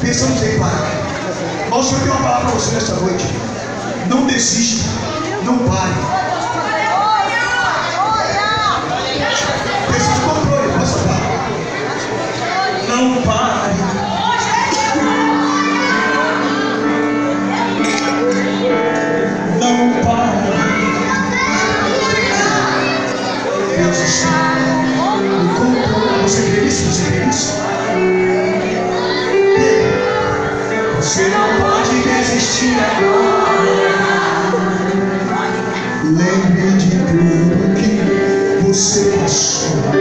pensamos em parar. Mas o Senhor tem uma palavra para você nesta noite. Não desista, não pare. Pensa de controle, possa. Não pare. Não pare. Deus está Você não pode desistir agora. Lembre de tudo que você passou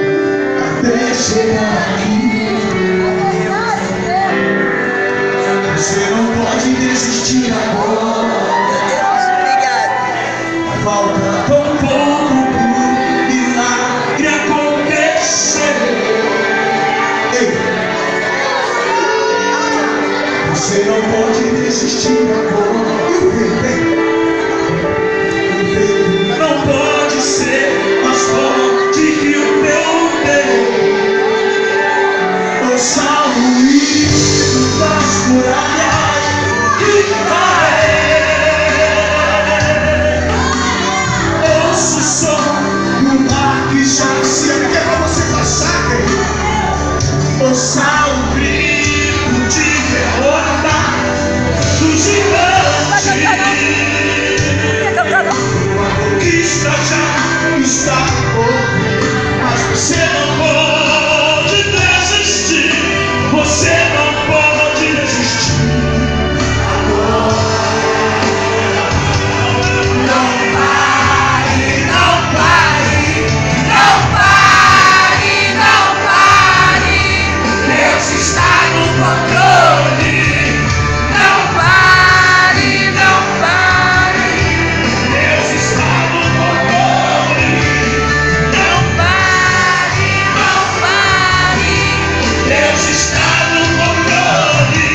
Deus está no controle.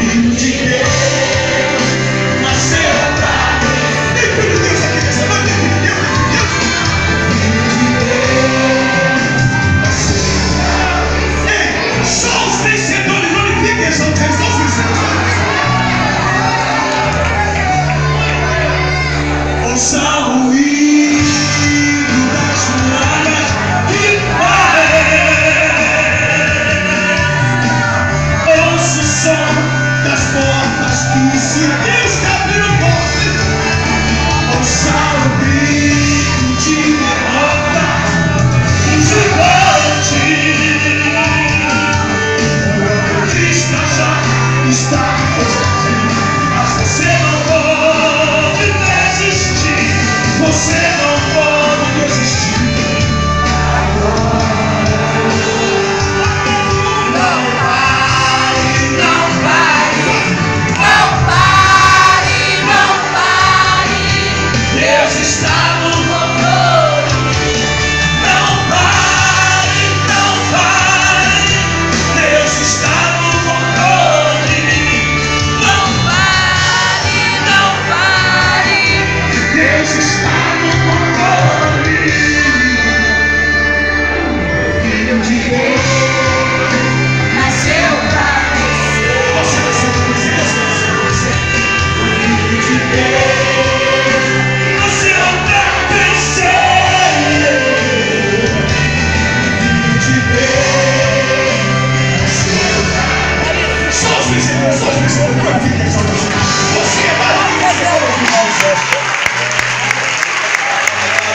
Filho de Deus nasceu pra mim. De Deus aqui nessa noite? De Deus? Deus? Deus. Ei, só os vencedores São Jesus, só os vencedores.